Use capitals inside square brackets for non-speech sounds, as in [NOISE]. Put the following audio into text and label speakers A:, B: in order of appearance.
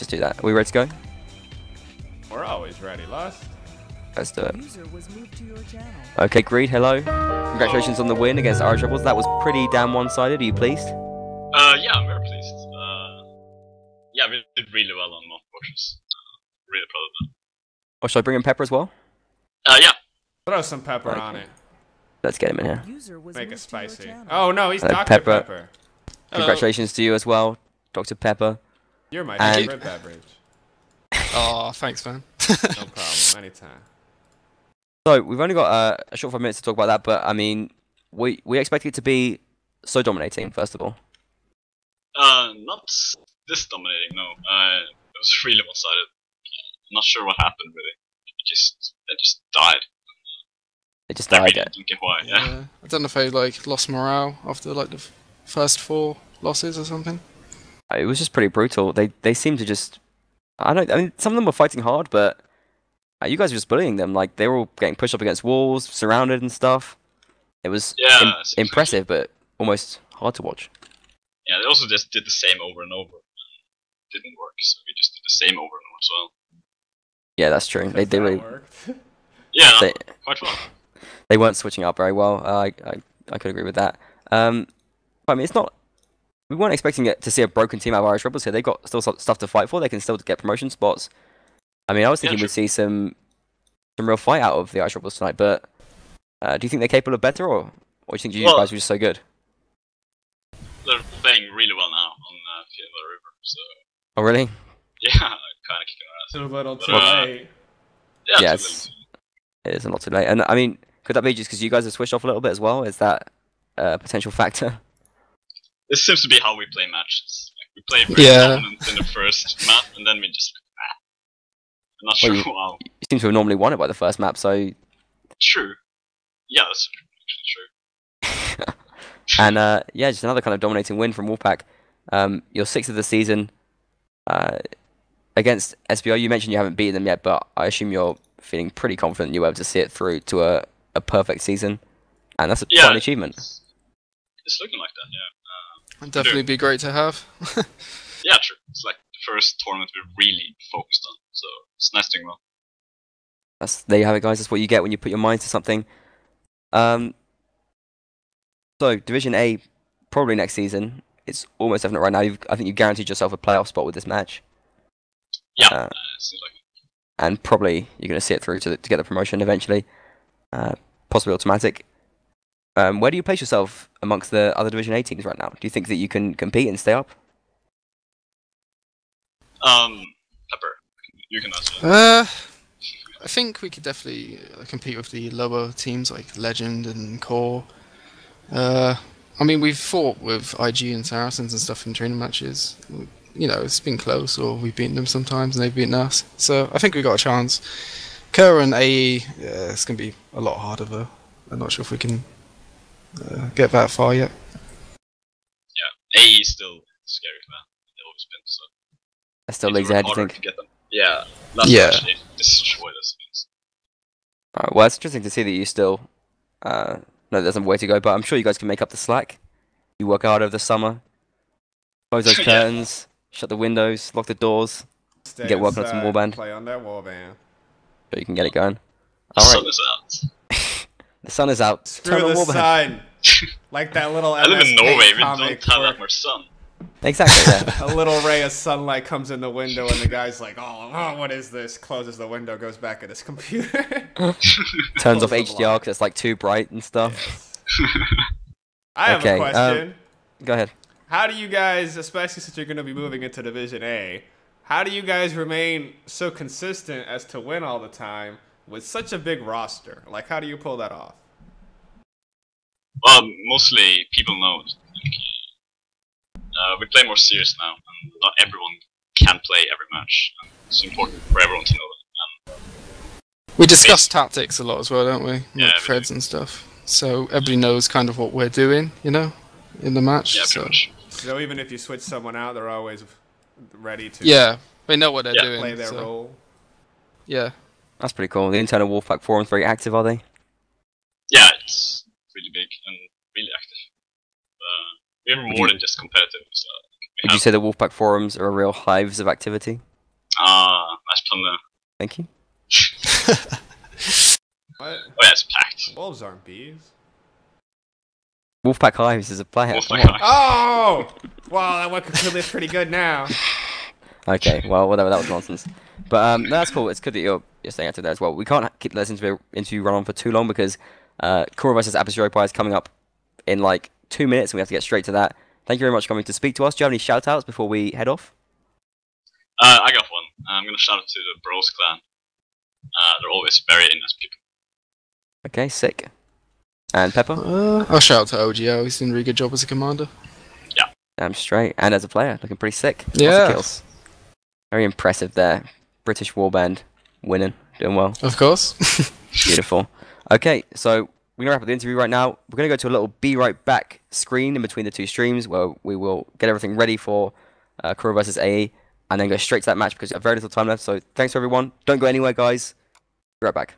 A: just do that. Are we ready to go?
B: We're always ready, Lust.
A: Let's do it.
C: User was moved to your channel.
A: Okay, Greed, hello. Congratulations on the win against Irish Rebels. That was pretty damn one-sided. Are you pleased?
D: Uh, yeah, I'm very pleased. Uh, yeah, we did really well on Mount Fortress. Uh, really proud of that.
A: Or should I bring in Pepper as well?
D: Uh, yeah.
B: Throw some pepper on it.
A: Let's get him in here.
B: Make it
C: moved to your
B: spicy. Oh no, he's
A: Uh,
B: Dr.
A: pepper.
B: Pepper.
A: Congratulations to you as well, Dr. Pepper.
B: You're my
A: And-
B: favorite beverage.
E: Oh, thanks, man.
B: No problem. [LAUGHS] Anytime.
A: So we've only got uh, a short five minutes to talk about that, but I mean, we we expect it to be so dominating. First of all,
D: Uh, not this dominating, no. Uh, it was really one-sided. Not sure what happened really. It just, it just died.
A: it just
D: I
A: died.
D: really don't get why. Yeah.
E: Yeah. I don't know if they like lost morale after like the f- first four losses or something.
A: It was just pretty brutal. They they seemed to just, I don't. I mean, some of them were fighting hard, but uh, you guys were just bullying them. Like they were all getting pushed up against walls, surrounded and stuff. It was
D: Yeah,
A: im- impressive, but almost hard to watch.
D: Yeah, they also just did the same over and over. Didn't work, so we just did the same over and over as well.
A: Yeah, that's true. They they
B: that
A: really. [LAUGHS]
D: Yeah,
A: they,
D: quite well.
A: they weren't switching up very well. Uh, I, I I could agree with that. Um, I mean, it's not. We weren't expecting it to see a broken team out of Irish Rebels here. They've got still stuff to fight for. They can still get promotion spots. I mean, I was thinking
D: true.
A: we'd see some some real fight out of the Irish Rebels tonight. But uh, do you think they're capable of better, or or do you think you
D: Well-
A: guys were just so good?
D: They're playing really well now on uh, Field the River, so
A: Oh, really?
D: yeah, [LAUGHS] kind of kicking our ass.
B: Too little, too
D: Uh,
B: late.
D: Yeah,
A: Yeah, it's- It is a lot too late. And I mean, could that be just because you guys have switched off a little bit as well? Is that a potential factor? [LAUGHS]
D: This seems to be how we play matches. Like, we play very
E: Yeah.
D: dominant in the first map, and then we just. Ah. I'm not sure
A: Well, you- [LAUGHS]
D: how.
A: You seem to have normally won it by the first map, so
D: True. Yeah, that's actually true. [LAUGHS]
A: And uh, yeah, just another kind of dominating win from Wolfpack. Um, your sixth of the season uh, against SBO. You mentioned you haven't beaten them yet, but I assume you're feeling pretty confident you'll be able to see it through to a, a perfect season, and that's a,
D: Yeah.
A: quite an achievement.
D: It's, it's looking like that, yeah.
E: It'd definitely be great to have. [LAUGHS]
D: Yeah, true. It's like the first tournament we're really focused on, so it's nice doing well.
A: That's there you have it, guys. That's what you get when you put your mind to something. Um, so Division A, probably next season. It's almost definite right now. You've, I think you guaranteed yourself a playoff spot with this match.
D: Yeah,
A: Uh,
D: uh, seems like
A: and probably you're going to see it through to, the, to get the promotion eventually, uh, possibly automatic. Um, where do you place yourself amongst the other Division A teams right now? Do you think that you can compete and stay up?
D: Um, Pepper, you can answer.
E: Uh, I think we could definitely uh, compete with the lower teams like Legend and Core. Uh, I mean, we've fought with IG and Saracens and stuff in training matches. You know, it's been close, or we've beaten them sometimes and they've beaten us. So I think we've got a chance. Kura and AE, yeah, it's going to be a lot harder though. I'm not sure if we can uh, get that far yet.
D: Yeah, AE is still scary, man. They've always been so.
A: They're still
D: It's
A: leagues ahead, you think?
D: To get them. Yeah, last
E: Yeah.
D: match they destroyed us.
A: Alright, well, it's interesting to see that you still uh, know there's a way to go, but I'm sure you guys can make up the slack. You work hard over the summer, close those [LAUGHS]
D: Yeah.
A: curtains, shut the windows, lock the doors,
B: Stay
A: get working on some
B: inside,
A: warband.
B: Play on that warband.
A: so you can get it going. Alright,
D: sun out.
A: The sun is out.
B: Screw
A: Turn on
B: the sun. [LAUGHS] Like that little
D: I live in
B: MS
D: Norway.
B: Paint
D: We don't
B: comic
D: have that much sun.
A: Exactly. Yeah. [LAUGHS]
B: a little ray of sunlight comes in the window and the guy's like, oh, oh, what is this? Closes the window, goes back at his computer. [LAUGHS]
A: Turns off HDR because it's like too bright and stuff.
B: I have
A: Okay,
B: a
A: um,
B: question.
A: Go ahead.
B: How do you guys, especially since you're going to be moving into Division A, how do you guys remain so consistent as to win all the time with such a big roster? Like, how do you pull that off?
D: Well, mostly people know. Like, uh, we play more serious now, and not everyone can play every match. And it's important for everyone to know that. And
E: We discuss tactics a lot as well, don't we?
D: Yeah,
E: Like
D: do.
E: threads and stuff. So everybody knows kind of what we're doing, you know, in the match.
D: yeah,
E: so.
D: much.
B: So even if you switch someone out, they're always ready to
E: Yeah, they know what they're
D: Yeah,
E: doing.
B: play their
E: so,
B: role.
E: Yeah.
A: That's pretty cool. The internal Wolfpack forums very active, are they?
D: Yeah, it's really big and really active. Uh, we're more
A: you-
D: than just competitive. So we
A: Would you say the Wolfpack forums are a real hives of activity?
D: Ah, nice pun there.
A: Thank you. [LAUGHS]
B: What?
D: Oh yeah, it's packed.
B: Wolves aren't bees.
A: Wolfpack Hives is a player.
D: Wolfpack
A: Come on.
D: Hive.
B: Oh! Wow, that one could live pretty good now. [LAUGHS]
A: Okay, well, whatever, that was nonsense. But um, no, that's cool. It's good that you're, you're staying active there as well. We can't keep this interview, interview run on for too long because uh, Kura versus Apis Europa is coming up in like two minutes and we have to get straight to that. Thank you very much for coming to speak to us. Do you have any shout outs before we head off?
D: Uh, I got one. I'm gonna shout out to the Bros clan. Uh, they're always very nice people.
A: Okay, sick. And Pepper?
E: Uh, I'll shout out to OGO. He's doing a really good job as a commander. Yeah.
A: Damn straight. And as a player, looking pretty sick. Lots of
E: Yeah.
A: kills. Very impressive there. British warband winning, doing well.
E: Of course. [LAUGHS]
A: Beautiful. Okay, so we're gonna wrap up the interview right now. We're gonna go to a little be right back screen in between the two streams where we will get everything ready for uh, Kura versus AE and then go straight to that match because we have very little time left. So thanks for everyone. Don't go anywhere, guys. Be right back.